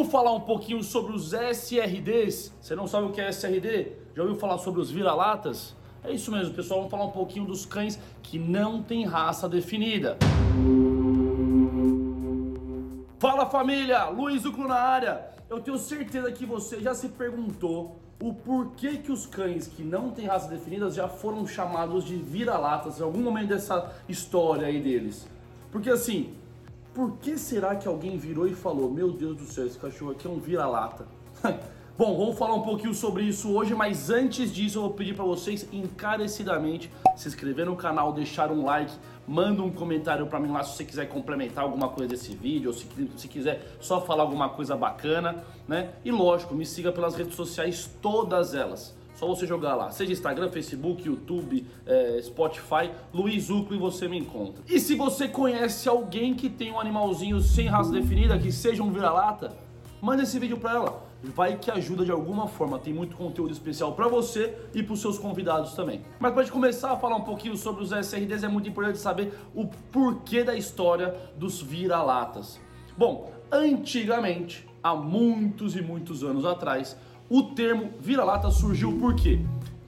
Vamos falar um pouquinho sobre os SRDs. Você não sabe o que é SRD? Já ouviu falar sobre os vira-latas? É isso mesmo, pessoal. Vamos falar um pouquinho dos cães que não têm raça definida. Fala família, Luiz Uclo na área. Eu tenho certeza que você já se perguntou o porquê que os cães que não têm raça definida já foram chamados de vira-latas em algum momento dessa história aí deles. Porque assim, por que será que alguém virou e falou: Meu Deus do céu, esse cachorro aqui é um vira-lata? Bom, vamos falar um pouquinho sobre isso hoje, mas antes disso eu vou pedir para vocês encarecidamente se inscrever no canal, deixar um like, manda um comentário para mim lá se você quiser complementar alguma coisa desse vídeo, ou se, se quiser só falar alguma coisa bacana, né? E lógico, me siga pelas redes sociais, todas elas. Só você jogar lá, seja Instagram, Facebook, YouTube, é, Spotify, Luiz Uclo e você me encontra. E se você conhece alguém que tem um animalzinho sem raça definida, que seja um vira-lata, manda esse vídeo para ela. Vai que ajuda de alguma forma. Tem muito conteúdo especial para você e para os seus convidados também. Mas para começar a falar um pouquinho sobre os SRDs, é muito importante saber o porquê da história dos vira-latas. Bom, antigamente, há muitos e muitos anos atrás, o termo vira-lata surgiu por quê?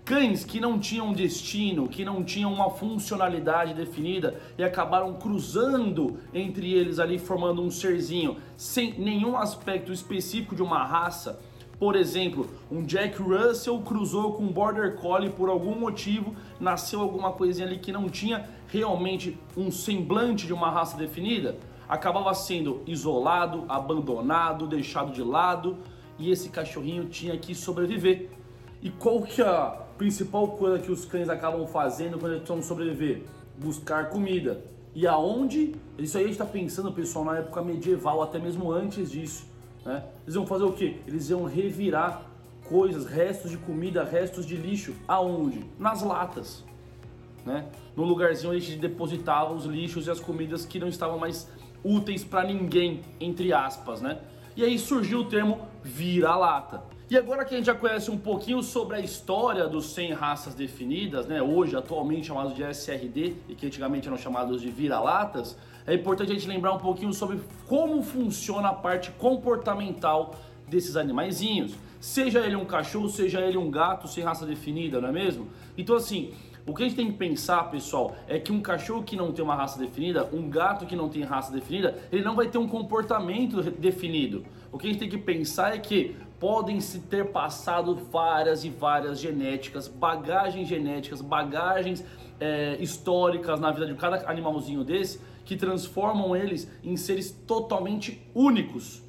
Cães que não tinham destino, que não tinham uma funcionalidade definida e acabaram cruzando entre eles ali, formando um serzinho sem nenhum aspecto específico de uma raça. Por exemplo, um Jack Russell cruzou com um Border Collie por algum motivo, nasceu alguma coisinha ali que não tinha realmente um semblante de uma raça definida, acabava sendo isolado, abandonado, deixado de lado e esse cachorrinho tinha que sobreviver. E qual que é a principal coisa que os cães acabam fazendo quando eles precisam sobreviver? Buscar comida. E aonde? Isso aí a gente está pensando, pessoal, na época medieval, até mesmo antes disso. Né? Eles iam fazer o quê? Eles iam revirar coisas, restos de comida, restos de lixo. Aonde? Nas latas. Né? No lugarzinho onde a gente depositava os lixos e as comidas que não estavam mais úteis para ninguém, entre aspas, né? E aí surgiu o termo vira-lata. E agora que a gente já conhece um pouquinho sobre a história dos 100 raças definidas, né, hoje atualmente chamados de SRD e que antigamente eram chamados de vira-latas, é importante a gente lembrar um pouquinho sobre como funciona a parte comportamental desses animaizinhos. Seja ele um cachorro, seja ele um gato sem raça definida, não é mesmo? Então assim, o que a gente tem que pensar, pessoal, é que um cachorro que não tem uma raça definida, um gato que não tem raça definida, ele não vai ter um comportamento definido. O que a gente tem que pensar é que podem se ter passado várias e várias genéticas, bagagens genéticas, bagagens é, históricas na vida de cada animalzinho desse que transformam eles em seres totalmente únicos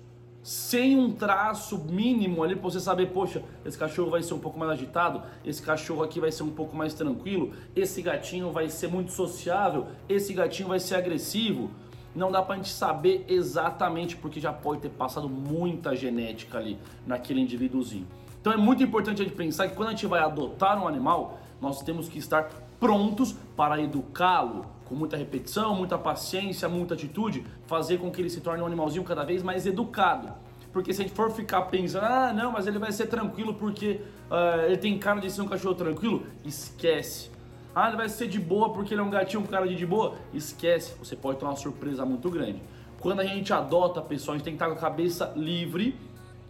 sem um traço mínimo ali para você saber, poxa, esse cachorro vai ser um pouco mais agitado, esse cachorro aqui vai ser um pouco mais tranquilo, esse gatinho vai ser muito sociável, esse gatinho vai ser agressivo. Não dá pra gente saber exatamente porque já pode ter passado muita genética ali naquele indivíduozinho. Então é muito importante a gente pensar que quando a gente vai adotar um animal, nós temos que estar prontos para educá-lo, com muita repetição, muita paciência, muita atitude, fazer com que ele se torne um animalzinho cada vez mais educado. Porque se a gente for ficar pensando, ah, não, mas ele vai ser tranquilo porque uh, ele tem cara de ser um cachorro tranquilo, esquece. Ah, ele vai ser de boa porque ele é um gatinho, um cara de de boa, esquece. Você pode ter uma surpresa muito grande. Quando a gente adota a pessoa, a gente tem que estar com a cabeça livre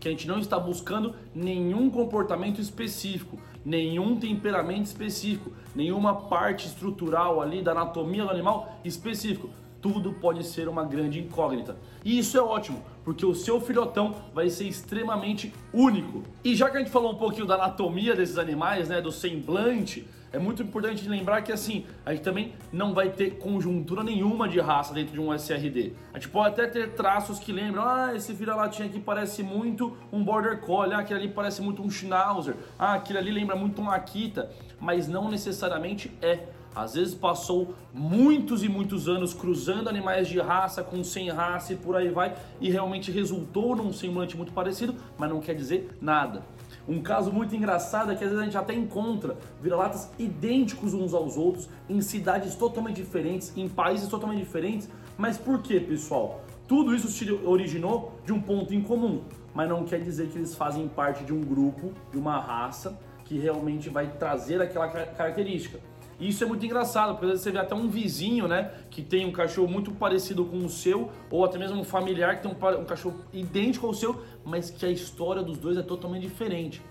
que a gente não está buscando nenhum comportamento específico, nenhum temperamento específico, nenhuma parte estrutural ali da anatomia do animal específico. Tudo pode ser uma grande incógnita. E isso é ótimo, porque o seu filhotão vai ser extremamente único. E já que a gente falou um pouquinho da anatomia desses animais, né, do semblante, é muito importante lembrar que assim, a gente também não vai ter conjuntura nenhuma de raça dentro de um SRD. A gente pode até ter traços que lembram, ah, esse vira-latinha aqui parece muito um Border Collie, ah, aquele ali parece muito um Schnauzer, ah, aquele ali lembra muito um Akita, mas não necessariamente é. Às vezes passou muitos e muitos anos cruzando animais de raça com sem raça e por aí vai, e realmente resultou num semblante muito parecido, mas não quer dizer nada. Um caso muito engraçado é que às vezes a gente até encontra vira-latas idênticos uns aos outros, em cidades totalmente diferentes, em países totalmente diferentes. Mas por que, pessoal? Tudo isso se originou de um ponto em comum, mas não quer dizer que eles fazem parte de um grupo, de uma raça que realmente vai trazer aquela característica. E isso é muito engraçado, porque às vezes você vê até um vizinho, né, que tem um cachorro muito parecido com o seu, ou até mesmo um familiar que tem um, um cachorro idêntico ao seu, mas que a história dos dois é totalmente diferente.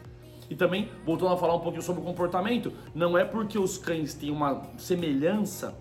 E também, voltando a falar um pouquinho sobre o comportamento, não é porque os cães têm uma semelhança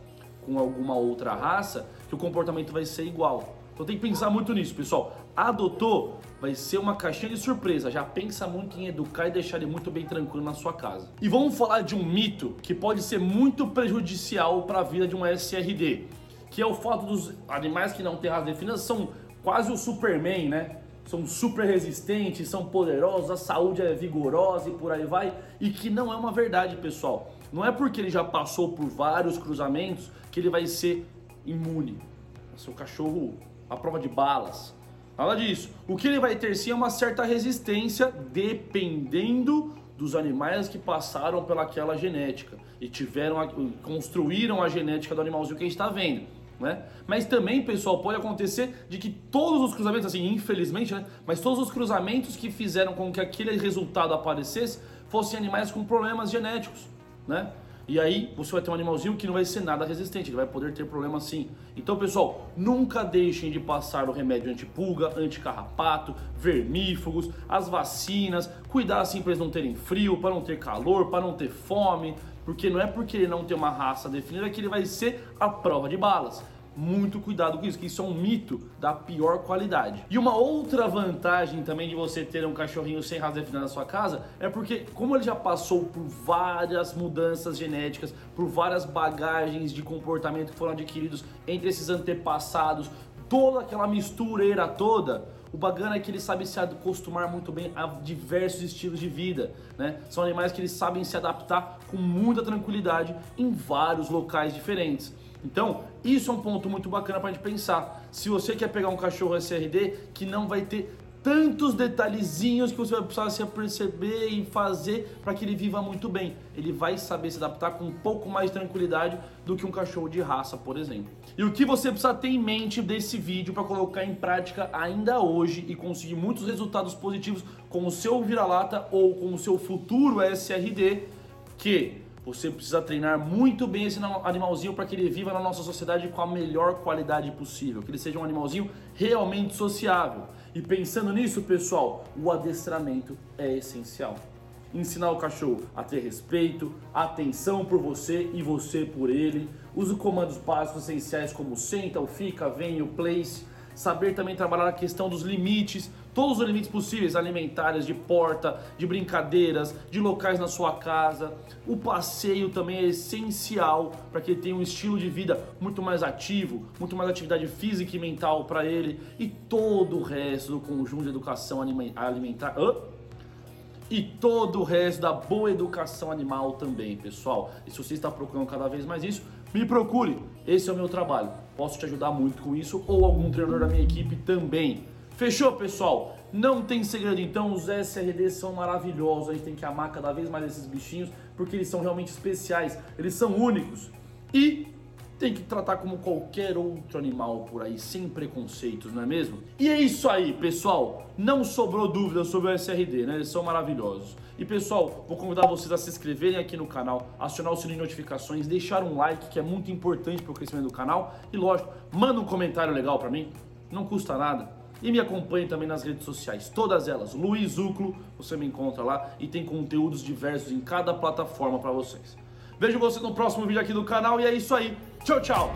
com alguma outra raça que o comportamento vai ser igual. Então tem que pensar muito nisso, pessoal. Adotou, vai ser uma caixinha de surpresa. Já pensa muito em educar e deixar ele muito bem tranquilo na sua casa. E vamos falar de um mito que pode ser muito prejudicial para a vida de uma SRD, que é o fato dos animais que não têm raça definida são quase o Superman, né? São super resistentes, são poderosos, a saúde é vigorosa e por aí vai, e que não é uma verdade, pessoal. Não é porque ele já passou por vários cruzamentos que ele vai ser imune. Seu cachorro a prova de balas. Nada disso. O que ele vai ter sim é uma certa resistência, dependendo dos animais que passaram pelaquela genética e tiveram a, construíram a genética do animalzinho que a gente está vendo. Né? Mas também, pessoal, pode acontecer de que todos os cruzamentos, assim, infelizmente, né? Mas todos os cruzamentos que fizeram com que aquele resultado aparecesse fossem animais com problemas genéticos, né? E aí você vai ter um animalzinho que não vai ser nada resistente, ele vai poder ter problema sim. Então, pessoal, nunca deixem de passar o remédio antipulga, anticarrapato, vermífugos, as vacinas, cuidar assim para eles não terem frio, para não ter calor, para não ter fome, porque não é porque ele não tem uma raça definida que ele vai ser a prova de balas muito cuidado com isso, que isso é um mito da pior qualidade. E uma outra vantagem também de você ter um cachorrinho sem raça definida na sua casa é porque, como ele já passou por várias mudanças genéticas, por várias bagagens de comportamento que foram adquiridos entre esses antepassados, toda aquela mistureira toda, o bacana é que ele sabe se acostumar muito bem a diversos estilos de vida, né? São animais que eles sabem se adaptar com muita tranquilidade em vários locais diferentes. Então, isso é um ponto muito bacana para a gente pensar. Se você quer pegar um cachorro SRD que não vai ter tantos detalhezinhos que você vai precisar se perceber e fazer para que ele viva muito bem. Ele vai saber se adaptar com um pouco mais de tranquilidade do que um cachorro de raça, por exemplo. E o que você precisa ter em mente desse vídeo para colocar em prática ainda hoje e conseguir muitos resultados positivos com o seu vira-lata ou com o seu futuro SRD, que você precisa treinar muito bem esse animalzinho para que ele viva na nossa sociedade com a melhor qualidade possível, que ele seja um animalzinho realmente sociável. E pensando nisso, pessoal, o adestramento é essencial. Ensinar o cachorro a ter respeito, atenção por você e você por ele. Use comandos básicos essenciais como senta, o fica, vem, o place saber também trabalhar a questão dos limites, todos os limites possíveis, alimentares, de porta, de brincadeiras, de locais na sua casa. O passeio também é essencial para que ele tenha um estilo de vida muito mais ativo, muito mais atividade física e mental para ele e todo o resto do conjunto de educação alimentar. E todo o resto da boa educação animal também, pessoal. E se você está procurando cada vez mais isso, me procure. Esse é o meu trabalho. Posso te ajudar muito com isso ou algum treinador da minha equipe também. Fechou, pessoal? Não tem segredo então, os SRDs são maravilhosos. A gente tem que amar cada vez mais esses bichinhos porque eles são realmente especiais, eles são únicos. E tem que tratar como qualquer outro animal por aí, sem preconceitos, não é mesmo? E é isso aí, pessoal. Não sobrou dúvida sobre o SRD, né? Eles são maravilhosos. E pessoal, vou convidar vocês a se inscreverem aqui no canal, acionar o sininho de notificações, deixar um like, que é muito importante para o crescimento do canal. E lógico, manda um comentário legal para mim, não custa nada. E me acompanhe também nas redes sociais, todas elas. Luiz Uclo, você me encontra lá e tem conteúdos diversos em cada plataforma para vocês. Vejo você no próximo vídeo aqui do canal e é isso aí. Tchau, tchau!